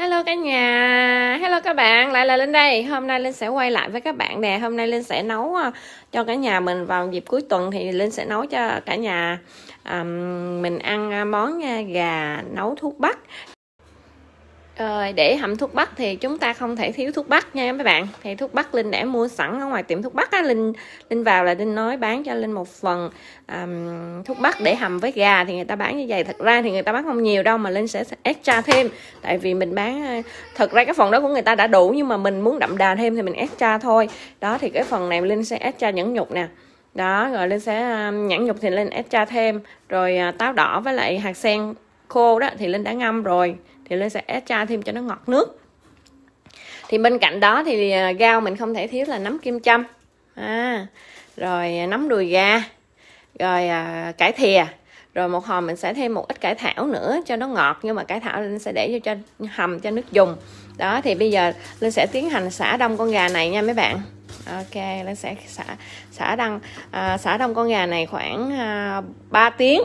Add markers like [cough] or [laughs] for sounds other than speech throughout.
Hello cả nhà, hello các bạn, lại là Linh đây. Hôm nay Linh sẽ quay lại với các bạn nè. Hôm nay Linh sẽ nấu ờ, cho cả nhà mình vào dịp cuối tuần thì Linh sẽ nấu cho cả nhà um, mình ăn ờ, món ờ, gà nấu thuốc bắc. Rồi để hầm thuốc bắc thì chúng ta không thể thiếu thuốc bắc nha các bạn. Thì thuốc bắc Linh đã mua sẵn ở ngoài tiệm thuốc bắc á, Linh Linh vào là Linh nói bán cho Linh một phần um, thuốc bắc để hầm với gà thì người ta bán như vậy. Thật ra thì người ta bán không nhiều đâu mà Linh sẽ extra thêm. Tại vì mình bán thật ra cái phần đó của người ta đã đủ nhưng mà mình muốn đậm đà thêm thì mình extra thôi. Đó thì cái phần này Linh sẽ extra nhẫn nhục nè đó rồi linh sẽ nhãn nhục thì linh extra thêm rồi à, táo đỏ với lại hạt sen khô đó thì linh đã ngâm rồi thì linh sẽ extra thêm cho nó ngọt nước. Thì bên cạnh đó thì gao rau mình không thể thiếu là nấm kim châm. À, rồi à, nấm đùi gà rồi à, cải thìa. Rồi một hồi mình sẽ thêm một ít cải thảo nữa cho nó ngọt nhưng mà cải thảo linh sẽ để vô cho hầm cho nước dùng. Đó thì bây giờ linh sẽ tiến hành xả đông con gà này nha mấy bạn. Ok linh sẽ xả xả đông à, xả đông con gà này khoảng à, 3 tiếng.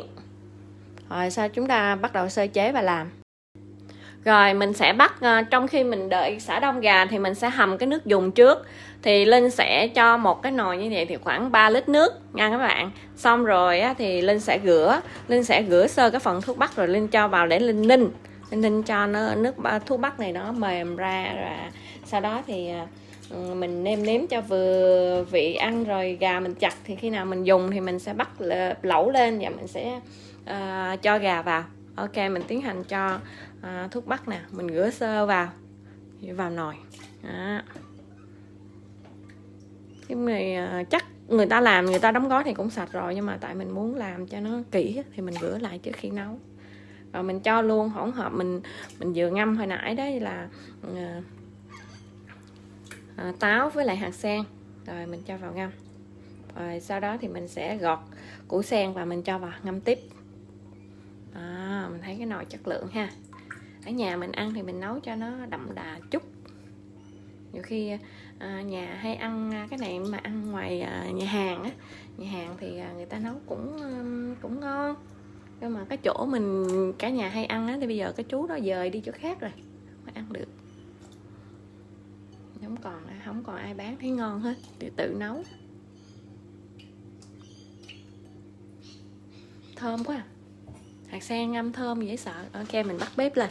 Rồi sau chúng ta bắt đầu sơ chế và làm rồi mình sẽ bắt ờ, trong khi mình đợi xả đông gà thì mình sẽ hầm cái nước dùng trước. Thì linh sẽ cho một cái nồi như vậy thì khoảng 3 lít nước nha các bạn. Xong rồi á, thì linh sẽ rửa. Linh sẽ rửa sơ cái phần thuốc bắc rồi linh cho vào để linh ninh. Linh ninh cho nó nước thuốc bắc này nó mềm ra rồi sau đó thì ờ, ừ, mình nêm nếm cho vừa vị ăn rồi gà mình chặt. Thì khi nào mình dùng thì mình sẽ bắt lẩu lên và mình sẽ uh, cho gà vào ok mình tiến hành cho à, thuốc bắc nè. Mình rửa sơ vào. Vào nồi. Đó. cái này à, chắc người ta làm người ta đóng gói thì cũng sạch rồi nhưng mà tại mình muốn làm cho nó kỹ thì mình rửa lại trước khi nấu. Rồi mình cho luôn hỗn hợp mình mình vừa ngâm hồi nãy đấy là à, à, táo với lại hạt sen. Rồi mình cho vào ngâm. Rồi sau đó thì mình sẽ gọt củ sen và mình cho vào ngâm tiếp à, mình thấy cái nồi chất lượng ha. Ở nhà mình ăn thì mình nấu cho nó đậm đà chút. Nhiều khi à, nhà hay ăn à, cái này mà ăn ngoài à, nhà hàng á nhà hàng thì à, người ta nấu cũng cũng ngon. Nhưng mà cái chỗ mình cả nhà hay ăn á thì bây giờ cái chú đó dời đi chỗ khác rồi không ăn được. Không còn à, không còn ai bán thấy ngon hết thì tự nấu. Thơm quá à hạt sen ngâm thơm dễ sợ. Ok mình bắt bếp lên.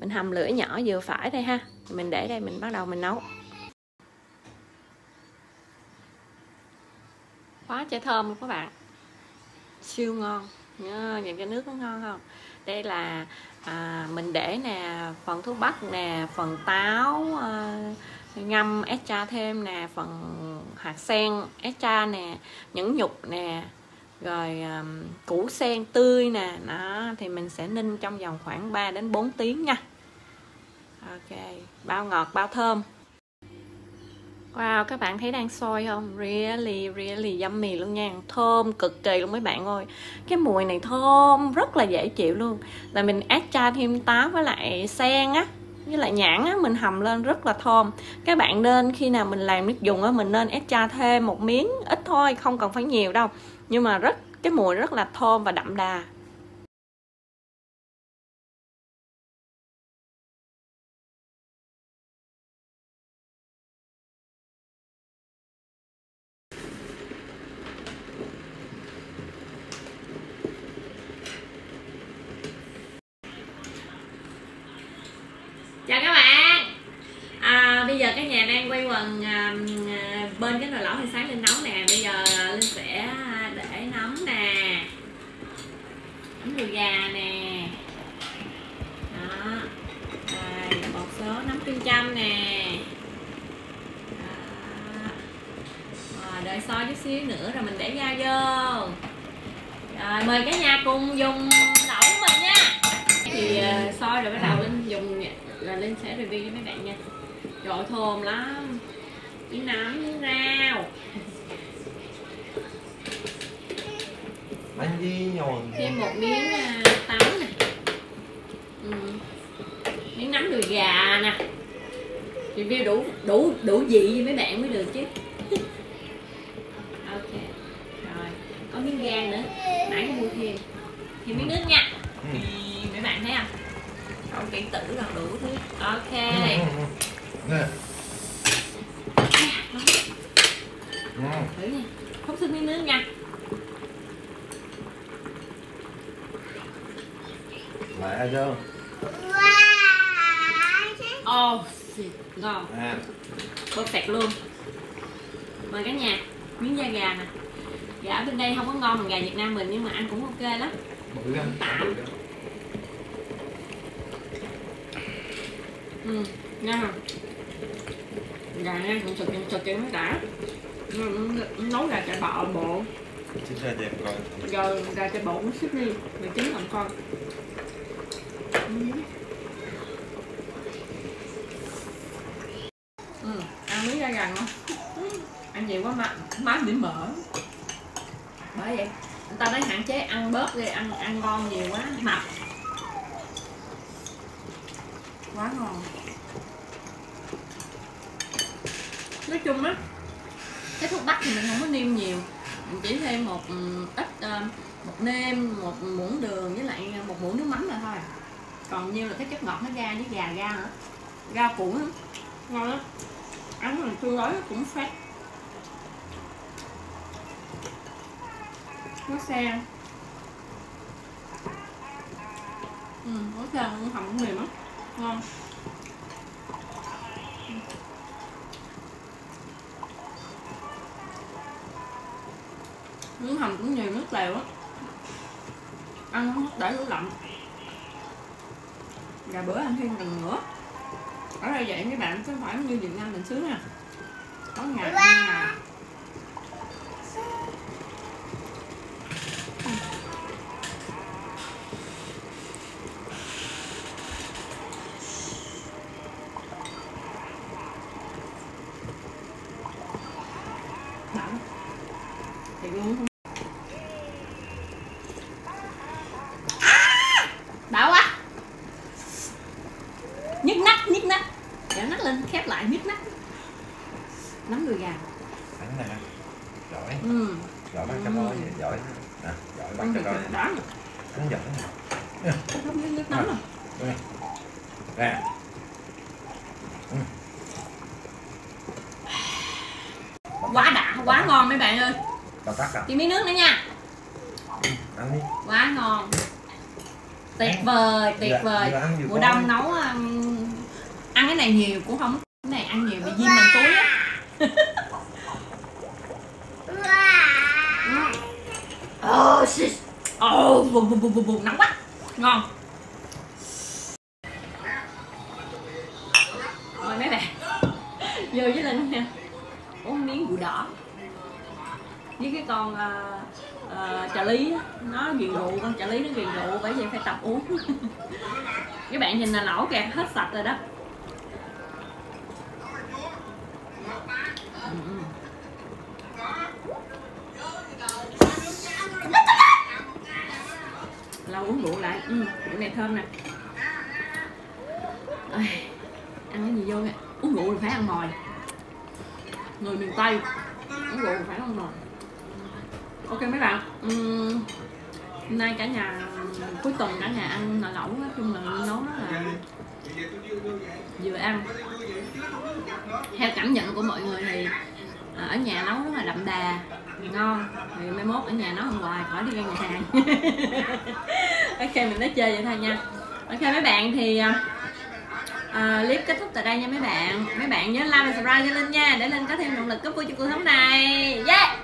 Mình hầm lửa nhỏ vừa phải đây ha. Mình để đây mình bắt đầu mình nấu. Quá trời thơm luôn các bạn. Siêu ngon. Nhìn cái nước nó ngon không? Đây là à, mình để nè phần thuốc bắc nè phần táo à, ngâm extra thêm nè phần hạt sen extra nè nhẫn nhục nè rồi um, củ sen tươi nè. Đó thì mình sẽ ninh trong vòng khoảng 3 đến 4 tiếng nha. Ok bao ngọt bao thơm. Wow, các bạn thấy đang sôi không? Really, really yummy luôn nha. Thơm cực kỳ luôn mấy bạn ơi. Cái mùi này thơm, rất là dễ chịu luôn. Là mình extra thêm táo với lại sen á với lại nhãn á, mình hầm lên rất là thơm. Các bạn nên khi nào mình làm nước dùng á mình nên ép cha thêm một miếng ít thôi không cần phải nhiều đâu. Nhưng mà rất cái mùi rất là thơm và đậm đà chào các bạn à, bây giờ cái nhà đang quay quần à, à, bên cái nồi lẩu thì sáng lên nấu nè bây giờ linh sẽ để nấm nè nấm đùi gà nè đó rồi bột số nấm kim châm nè rồi đợi soi chút xíu nữa rồi mình để ra vô. Rồi mời cả nhà cùng dùng lẩu của mình nha. Thì uh, rồi bắt đầu linh dùng là linh sẽ review cho mấy bạn nha. Trời thơm lắm. Với nấm rau. Bánh với nhồi Thêm một miếng à, táo nè. Ừ. Miếng nấm đùi gà nè. Review đủ đủ đủ vị với mấy bạn mới được chứ. [laughs] Ok. Rồi Có miếng gan nữa. Nãy có mua thêm. Thêm miếng nước nha. Ừ. Thì mấy bạn thấy không? Không kỹ tử rồi đủ thứ. Ok. Ừ, ừ, nè. Ừ. hút thêm miếng nước nha. Lại chưa oh shit, ngon. À perfect luôn. Mời cả nhà. Miếng da gà nè. Gà ở bên đây không có ngon bằng gà Việt Nam mình nhưng mà ăn cũng ok lắm. Bự lắm. Ừ nha gà nha cũng sực sực cho nó đã nấu gà chạy bọ bộ. Chính ra đẹp rồi. Gà chạy bộ nó xích đi mày chín làm con. Ừ. ừ ăn miếng da gà ngon. Ăn nhiều quá má má bị mỡ. Bởi vậy người ta nói hạn chế ăn bớt đi ăn ăn ngon nhiều quá mập. Quá ngon nói chung á, cái thuốc bắc thì mình không có nêm nhiều. Mình chỉ thêm một ừ, ít ờ, một nêm, một muỗng đường với lại một muỗng nước mắm là thôi. Còn nhiêu là cái chất ngọt nó ra với gà ra nữa. Ra củ ngon lắm. Ăn mình tương đối cũng phát có xe. Ừ có xe cũng mềm lắm. Ngon. Hầm cũng nhiều nước lèo á. Ăn không để lũ lạnh. Và bữa ăn thêm lần nữa. Ở đây vậy mấy bạn chứ không phải như Việt Nam mình xứ nha có ngày ăn ngày Đậm. Thiệt luôn không Đau quá nhức nách nhức nách kéo nách lên khép lại nhức nách nắm đùi gà thắng nè. Giỏi. Ừ. Giỏi bắt cái mối vậy giỏi. Nè giỏi bắt cho coi thắng giỏi nè. Nước nóng nè. Quá đã quá ngon mấy bạn ơi. À? Thêm miếng nước nữa nha. Đi. Quá ngon. Tuyệt vời tuyệt Dạ, vời. mùa đông nấu um, ăn cái này nhiều cũng không cái này ăn nhiều bị viêm bằng túi á Oh shit vùng vùng vùng vùng vùng vùng nóng quá. Ngon. mời mấy bạn. Vô với Linh nha. Uống miếng rượu đỏ. Với cái con uh, uh, trà lý nó ghiền rượu, con trà lý nó ghiền rượu bởi vậy phải tập uống. [laughs] các bạn nhìn là lẩu kẹt hết sạch rồi đó. Ờ, uống rượu lại. Ừ, rượu này thơm nè. Ăn cái gì vô nè uống rượu thì phải ăn mồi. Người miền tây uống rượu thì phải ăn mồi. Ok mấy bạn uhm, hôm nay cả nhà cuối tuần cả nhà ăn nồi lẩu nói chung là nấu rất là vừa ăn. Theo cảm nhận của mọi người thì ở nhà nấu rất là đậm đà. Ngon. Thì mai mốt ở nhà nấu ăn hoài khỏi đi ra nhà hàng. [laughs] Ok mình nói chơi vậy thôi nha. Ok mấy bạn thì uh, clip kết thúc tại đây nha mấy bạn. Mấy bạn nhớ like và subscribe cho linh nha để linh có thêm động lực cấp vui cho cuộc sống này. Yeah!